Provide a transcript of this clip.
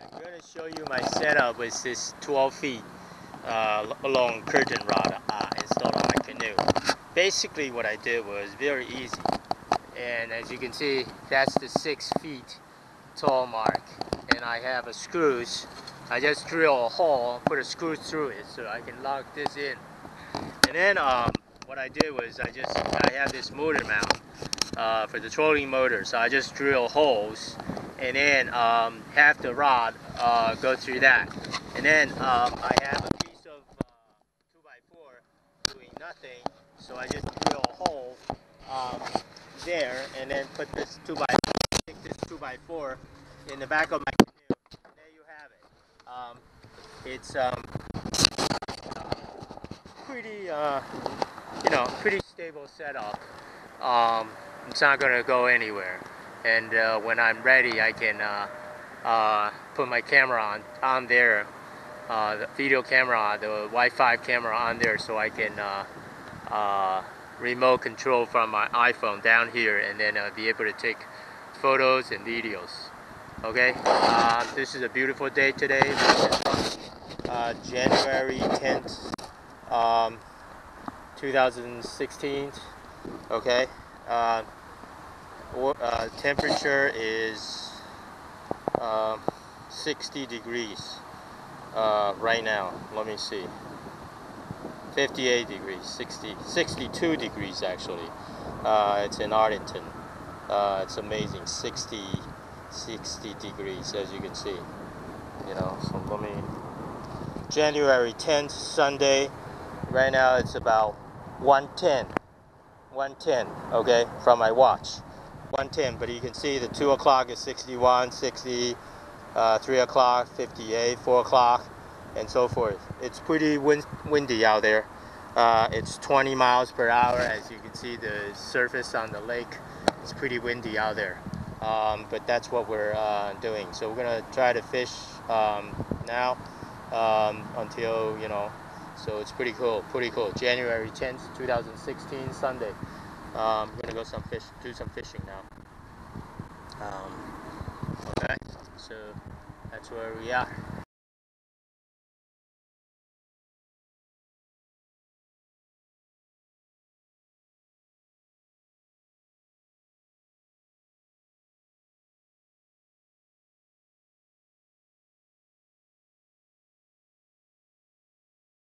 I'm going to show you my setup with this 12 feet uh, long curtain rod uh, installed on my canoe. Basically what I did was very easy. And as you can see, that's the 6 feet tall mark. And I have a screws. I just drill a hole, put a screw through it so I can lock this in. And then um, what I did was I just, I have this motor mount uh, for the trolling motor. So I just drill holes and then um, have the rod uh, go through that. And then um, I have a piece of uh, 2x4 doing nothing, so I just drill a hole um, there and then put this 2x4, stick this 2x4 in the back of my canoe, there you have it. Um, it's um, pretty, uh, you know, pretty stable setup. Um, it's not going to go anywhere and uh, when I'm ready I can uh, uh, put my camera on on there uh, the video camera the Wi-Fi camera on there so I can uh, remote control from my iPhone down here and then be able to take photos and videos. Okay? This is a beautiful day today. January 10th um, 2016 okay? Uh, temperature is uh, 60 degrees uh, right now. Let me see. 58 degrees, 60, 62 degrees actually. Uh, it's in Arlington. Uh, it's amazing, 60, 60 degrees as you can see. You know, so let me. January 10th, Sunday. Right now it's about 110. 110, okay, from my watch. 110, but you can see the 2 o'clock is 61, 60, uh, 3 o'clock, 58, 4 o'clock, and so forth. It's pretty wind windy out there. Uh, it's 20 miles per hour, as you can see the surface on the lake. It's pretty windy out there. Um, but that's what we're uh, doing. So we're gonna try to fish um, now um, until, you know, so it's pretty cool, pretty cool. January 10th, 2016, Sunday. Um, I'm gonna go some fish, do some fishing now. Um, okay, so that's where we are.